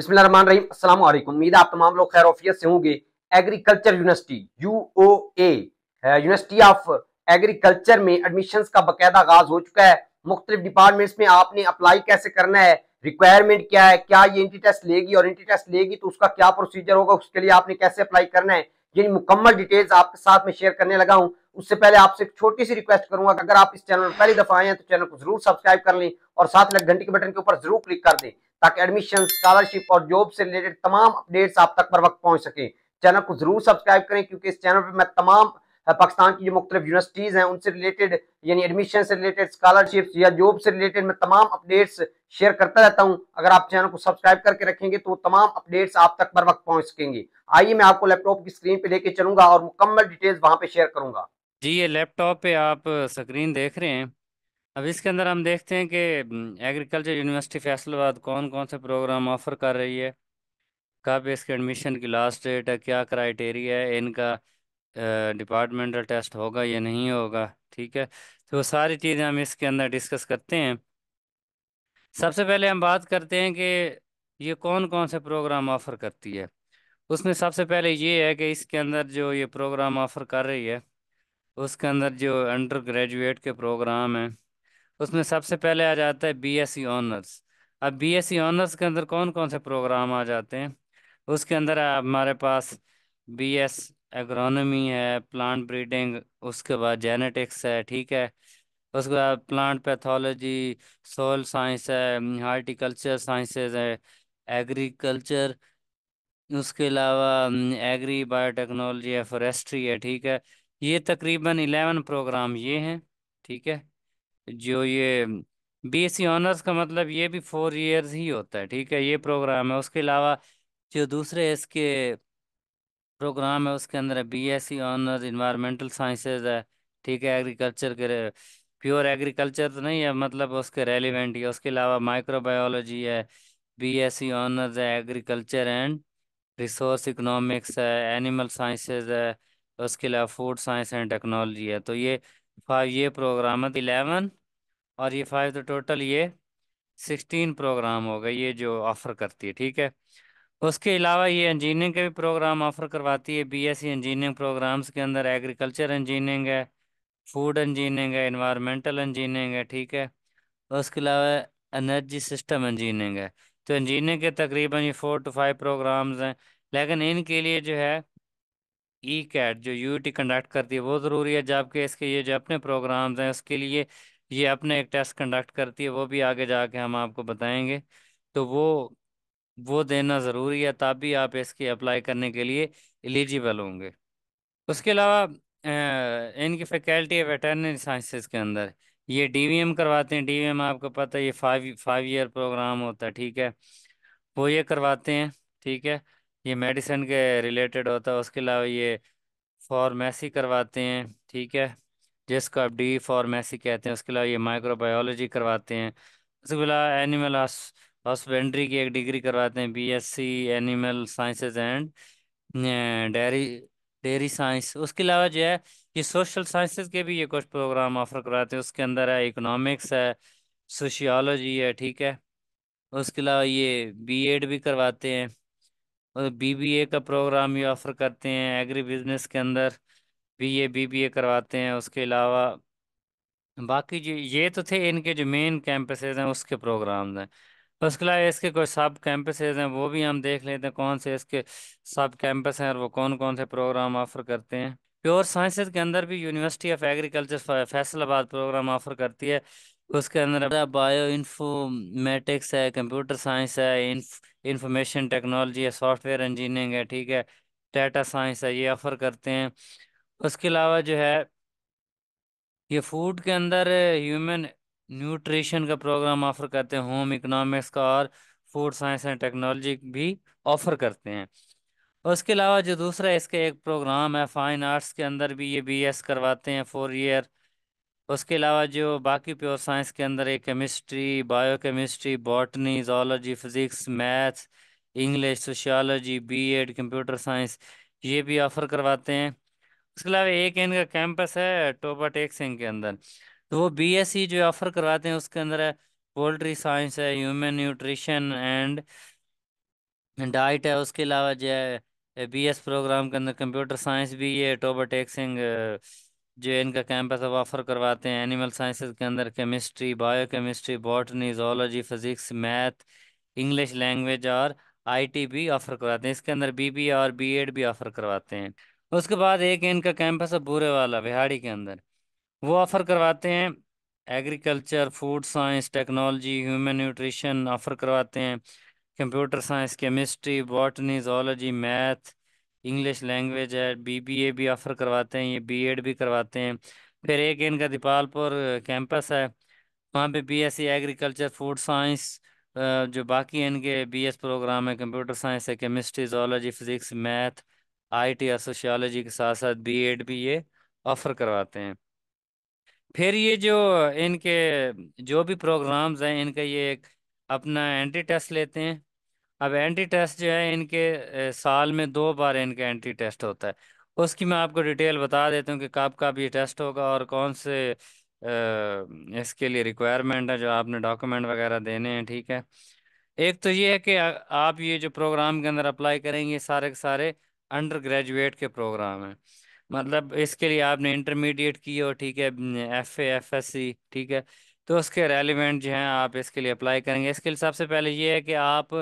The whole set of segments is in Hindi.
बिस्मिल्लाह रहीम अस्सलाम वालेकुम उम्मीद आप तमाम लोग खैर से होंगे। Agriculture university U O A university of agriculture में एडमिशंस का बाकायदा आगाज़ हो चुका है। मुख्तलिफ़ डिपार्टमेंट्स में आपने अप्लाई कैसे करना है रिक्वायरमेंट क्या है, क्या ये इंटी टेस्ट लेगी और इंटी टेस्ट लेगी तो उसका क्या प्रोसीजर होगा, उसके लिए आपने कैसे अप्लाई करना है, ये मुकम्मल डिटेल्स आपके साथ में शेयर करने लगा हूँ। उससे पहले आपसे एक छोटी सी रिक्वेस्ट करूँगा कि अगर आप इस चैनल पर पहली दफ़ा आए हैं तो चैनल को ज़रूर सब्सक्राइब कर लें और साथ लग घंटे के बटन के ऊपर ज़रूर क्लिक कर दें, ताकि एडमिशन स्कॉलरशिप और जॉब से रिलेटेड तमाम अपडेट्स आप तक पर वक्त पहुँच सके। चैनल को ज़रूर सब्सक्राइब करें, क्योंकि इस चैनल पर मैं तमाम पाकिस्तान की जो मुख्तलिफ़ यूनिवर्सिटीज हैं, उनसे रिलेटेड यानी एडमिशन से रिलेटेड स्कॉलरशिप या जॉब से रिलेटेड मैं तमाम अपडेट्स शेयर करता रहता हूँ। अगर आप चैनल को सब्सक्राइब करके रखेंगे तो तमाम अपडेट्स आप तक पर वक्त पहुँच सकेंगे। आइए मैं आपको लैपटॉप की स्क्रीन पे लेके चलूँगा और मुकम्मल डिटेल्स वहाँ पे शेयर करूँगा। जी, ये लैपटॉप पे आप स्क्रीन देख रहे हैं। अब इसके अंदर हम देखते हैं कि एग्रीकल्चर यूनिवर्सिटी फैसलाबाद कौन कौन से प्रोग्राम ऑफ़र कर रही है? कब इसके एडमिशन की लास्ट डेट है? क्या क्राइटेरिया है? इनका डिपार्टमेंटल टेस्ट होगा या नहीं होगा? ठीक है? तो सारी चीज़ें हम इसके अंदर डिस्कस करते हैं। सबसे पहले हम बात करते हैं कि ये कौन कौन से प्रोग्राम ऑफ़र करती है। उसमें सबसे पहले ये है कि इसके अंदर जो ये प्रोग्राम ऑफ़र कर रही है उसके अंदर जो अंडर ग्रेजुएट के प्रोग्राम हैं, उसमें सबसे पहले आ जाता है बीएससी ऑनर्स अब बीएससी ऑनर्स के अंदर कौन कौन से प्रोग्राम आ जाते हैं? उसके अंदर हमारे पास बीएस एग्रोनॉमी है प्लांट ब्रीडिंग उसके बाद जेनेटिक्स है, ठीक है। उसके बाद प्लांट पैथोलॉजी सोल साइंस है हार्टिकल्चर साइंसेज है एग्रीकल्चर उसके अलावा एग्री बायोटेक्नोलॉजी है फॉरेस्ट्री है, ठीक है। ये तकरीबन इलेवन प्रोग्राम ये हैं, ठीक है? जो ये बीएससी ऑनर्स का मतलब ये भी फोर इयर्स ही होता है, ठीक है? ये प्रोग्राम है। उसके अलावा जो दूसरे इसके प्रोग्राम है, उसके अंदर बीएससी ऑनर्स इन्वायरमेंटल साइंसेज है, ठीक है? एग्रीकल्चर के प्योर एग्रीकल्चर तो नहीं है मतलब उसके रेलिवेंट ही उसके अलावा माइक्रोबायोलॉजी है बीएससी ऑनर्स है एग्रीकल्चर एंड रिसोर्स इकोनॉमिक्स है एनिमल साइंसेज है उसके अलावा फ़ूड साइंस एंड टेक्नोलॉजी है। तो ये फाइव ये प्रोग्राम है इलेवन और ये फाइव तो टोटल ये सिक्सटीन प्रोग्राम हो गए, ये जो ऑफ़र करती है, ठीक है? उसके अलावा ये इंजीनियरिंग के भी प्रोग्राम ऑफ़र करवाती है बीएससी इंजीनियरिंग प्रोग्राम्स के अंदर एग्रीकल्चर इंजीनियरिंग है फ़ूड इंजीनियरिंग है इन्वायरमेंटल इंजीनियरिंग है, ठीक है? उसके अलावा एनर्जी सिस्टम इंजीनियरिंग है। तो इंजीनियरिंग के तकरीबन ये फोर टू फाइव प्रोग्राम्स हैं, लेकिन इनके लिए जो है ई कैट जो यूटी कंडक्ट करती है, वो ज़रूरी है जबकि इसके ये जो अपने प्रोग्राम्स हैं, उसके लिए ये अपने एक टेस्ट कंडक्ट करती है, वो भी आगे जाके हम आपको बताएँगे। तो वो वो देना ज़रूरी है, तब भी आप इसके अप्लाई करने के लिए एलिजिबल होंगे। उसके अलावा इनकी फैकल्टी है वेटरनरी साइंसेज के अंदर, ये डीवीएम करवाते हैं। डीवीएम आपको पता है, ये फाइव फाइव ईयर प्रोग्राम होता है, ठीक है? वो ये करवाते हैं, ठीक है? ये मेडिसिन के रिलेटेड होता है, उसके अलावा ये फार्मेसी करवाते हैं, ठीक है? जिसको आप डी फार्मेसी कहते हैं, उसके अलावा ये माइक्रोबायोलॉजी करवाते हैं। उसके अलावा एनिमल हस्बेंड्री की एक डिग्री करवाते हैं, BSc, animal sciences and dairy dairy science. उसके अलावा जो है, ये सोशल साइंसेज के भी ये कुछ प्रोग्राम ऑफ़र करवाते हैं। उसके अंदर है, इकोनॉमिक्स है, सोशियोलॉजी है, ठीक है? उसके अलावा ये बीएड भी करवाते हैं। बीबीए का प्रोग्राम भी ऑफ़र करते हैं एग्री बिज़नेस के अंदर बीए बीबीए करवाते हैं, उसके अलावा बाकी जो, ये तो थे इनके जो मेन कैंपसेज हैं, उसके प्रोग्राम्स हैं। उसके अलावा इसके कोई सब कैंपसेज हैं, वो भी हम देख लेते हैं कौन से इसके सब कैंपस हैं और वो कौन कौन से प्रोग्राम ऑफ़र करते हैं। प्योर साइंसेज के अंदर भी university of agriculture Faisalabad programme offer करती है। उसके अंदर बायो इंफोमेटिक्स है कंप्यूटर साइंस है इंफॉर्मेशन टेक्नोलॉजी है सॉफ्टवेयर इंजीनियरिंग है, ठीक है डाटा साइंस है, ये ऑफ़र करते हैं। उसके अलावा जो है, ये फ़ूड के अंदर ह्यूमन न्यूट्रिशन का प्रोग्राम ऑफ़र करते हैं होम इकोनॉमिक्स का और फ़ूड साइंस एंड टेक्नोलॉजी भी ऑफ़र करते हैं। उसके अलावा जो दूसरा इसके एक प्रोग्राम है फाइन आर्ट्स के अंदर भी ये बी एस करवाते हैं फोर ईयर उसके अलावा जो बाकी प्योर साइंस के अंदर एक chemistry biochemistry botany zoology physics maths English sociology BEd computer science ये भी ऑफ़र करवाते हैं। उसके अलावा एक इनका कैंपस है टोपा टेक सिंह के अंदर। तो वो बीएससी जो ऑफ़र करवाते हैं, उसके अंदर है पोल्ट्री साइंस है ह्यूमन न्यूट्रिशन एंड डाइट है। उसके अलावा जो है बी एस प्रोग्राम के अंदर कंप्यूटर साइंस भी ये टोबर टेक्सिंग जो इनका कैंपस वो ऑफ़र करवाते हैं, एनिमल साइंसेज के अंदर chemistry biochemistry botany, zoology, physics, math, English language और आईटी भी ऑफ़र करवाते हैं। इसके अंदर बीबी और बीएड भी ऑफ़र करवाते हैं। उसके बाद एक इनका कैंपस है बूरे वाला, बिहाड़ी के अंदर। वो ऑफ़र करवाते हैं। Agriculture, food science, technology, human nutrition offer करवाते हैं। Computer science, chemistry, botany, zoology, math English language है बीबीए भी ऑफ़र करवाते हैं, ये बीएड भी करवाते हैं। फिर एक इनका दीपालपुर कैंपस है, वहाँ पे बीएससी एग्रीकल्चर फ़ूड साइंस जो बाकी इनके बीएस प्रोग्राम है कंप्यूटर साइंस है chemistry zoology physics math IT और सोशियोलॉजी के साथ साथ बीएड भी ये ऑफ़र करवाते हैं। फिर ये जो इनके, जो भी प्रोग्राम्स हैं, इनका ये एक अपना एंट्री टेस्ट लेते हैं। अब एंटी टेस्ट जो है इनके साल में दो बार इनका एंटी टेस्ट होता है। उसकी मैं आपको डिटेल बता देता हूँ कि कब कब ये टेस्ट होगा और कौन से इसके लिए रिक्वायरमेंट है जो आपने डॉक्यूमेंट वगैरह देने हैं, ठीक है? एक तो ये है कि आप ये जो प्रोग्राम के अंदर अप्लाई करेंगे, सारे के सारे अंडर ग्रेजुएट के प्रोग्राम हैं। मतलब इसके लिए आपने इंटरमीडिएट की हो, ठीक है F A F S C ठीक है? तो उसके रेलिवेंट जो हैं आप इसके लिए अप्लाई करेंगे। इसके लिए सबसे पहले ये है कि आप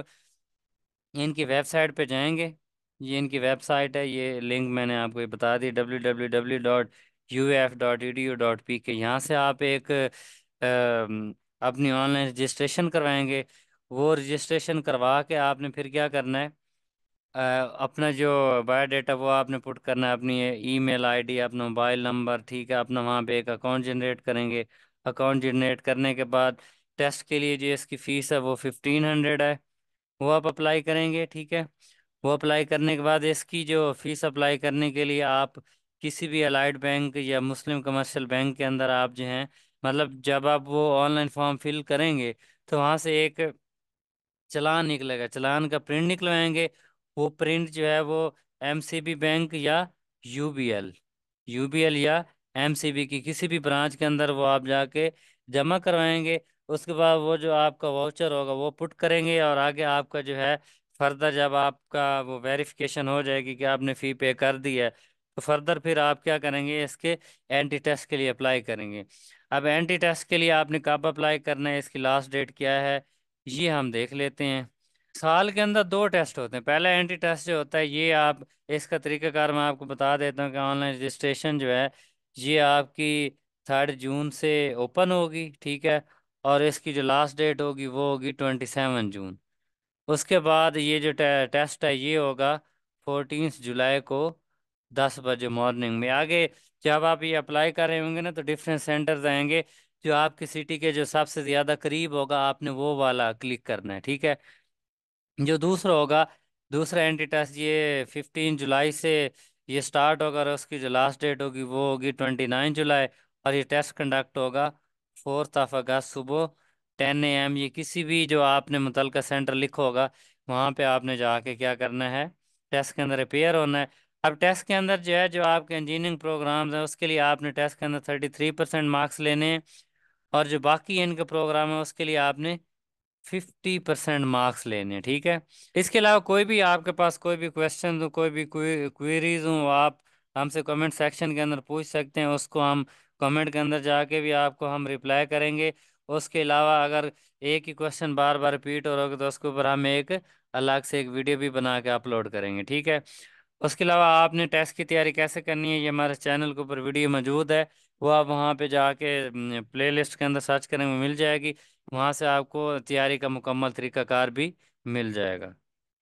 इनकी वेबसाइट पे जाएँगे। ये इनकी वेबसाइट है ये लिंक मैंने आपको बता दी W W W dot U F dot E D U dot P K यहाँ से आप एक अम, अपनी ऑनलाइन रजिस्ट्रेशन करवाएँगे। वो रजिस्ट्रेशन करवा के आपने फिर क्या करना है अ, अपना जो बायोडाटा वो आपने पुट करना है अपनी ईमेल आईडी अपना मोबाइल नंबर ठीक है अपना वहाँ पे एक अकाउंट जनरेट करेंगे। अकाउंट जनरेट करने के बाद टेस्ट के लिए जो इसकी फ़ीस है वो फिफ्टीन हंड्रेड है। वो आप अप्लाई करेंगे, ठीक है? वो अप्लाई करने के बाद इसकी जो फ़ीस अप्लाई करने के लिए आप किसी भी अलाइड बैंक या मुस्लिम कमर्शियल बैंक के अंदर आप जो हैं मतलब जब आप वो ऑनलाइन फॉर्म फिल करेंगे तो वहाँ से एक चलान निकलेगा। चलान का प्रिंट निकलवाएँगे। वो प्रिंट जो है वो एमसीबी बैंक या यूबीएल यूबीएल या एमसीबी की किसी भी ब्रांच के अंदर वो आप जाके जमा करवाएँगे। उसके बाद वो जो आपका वाउचर होगा वो पुट करेंगे और आगे आपका जो है फर्दर जब आपका वो वेरिफिकेशन हो जाएगी कि आपने फ़ी पे कर दी है तो फर्दर फिर आप क्या करेंगे, इसके एंटी टेस्ट के लिए अप्लाई करेंगे। अब एंटी टेस्ट के लिए आपने कब अप्लाई करना है, इसकी लास्ट डेट क्या है, ये हम देख लेते हैं। साल के अंदर दो टेस्ट होते हैं। पहला एंटी टेस्ट जो होता है, ये आप इसका तरीकाकार मैं आपको बता देता हूँ कि ऑनलाइन रजिस्ट्रेशन जो है, ये आपकी थर्ड जून से ओपन होगी, ठीक है। और इसकी जो लास्ट डेट होगी वो होगी ट्वेंटी सेवन जून। उसके बाद ये जो टे, टेस्ट है ये होगा फोर्टीन जुलाई को दस बजे मॉर्निंग में। आगे जब आप ये अप्लाई कर रहे होंगे ना तो डिफरेंट सेंटर्स आएँगे जो आपकी सिटी के जो सबसे ज़्यादा करीब होगा आपने वो वाला क्लिक करना है ठीक है? जो दूसरा होगा दूसरा एंटी टेस्ट ये फिफ्टीन जुलाई से ये स्टार्ट होगा और उसकी जो लास्ट डेट होगी वो होगी ट्वेंटी नाइन जुलाई और ये टेस्ट कंडक्ट होगा फोर्थ ऑफ़ अगस्त सुबह टेन ए एम, ये किसी भी जो आपने मुतलका सेंटर लिखा होगा, वहाँ पे आपने जाके क्या करना है, टेस्ट के अंदर अपेयर होना है। अब टेस्ट के अंदर जो है, जो आपके इंजीनियरिंग प्रोग्राम्स हैं, उसके लिए आपने टेस्ट के अंदर थर्टी थ्री परसेंट मार्क्स लेने हैं और जो बाकी इनके प्रोग्राम है, उसके लिए आपने फिफ्टी परसेंट मार्क्स लेने हैं, ठीक है? इसके अलावा कोई भी आपके पास कोई भी क्वेश्चन हो, कोई भी क्वेरीज हो, आप हमसे कमेंट सेक्शन के अंदर पूछ सकते हैं, उसको हम कमेंट के अंदर जाके भी आपको हम रिप्लाई करेंगे। उसके अलावा अगर एक ही क्वेश्चन बार बार रिपीट हो रहा तो उसके ऊपर हम एक अलग से एक वीडियो भी बना के अपलोड करेंगे, ठीक है? उसके अलावा आपने टेस्ट की तैयारी कैसे करनी है, ये हमारे चैनल के ऊपर वीडियो मौजूद है। वो आप वहाँ पे जाके प्ले लिस्ट के अंदर सर्च करेंगे मिल जाएगी। वहाँ से आपको तैयारी का मुकम्मल तरीकाकार भी मिल जाएगा।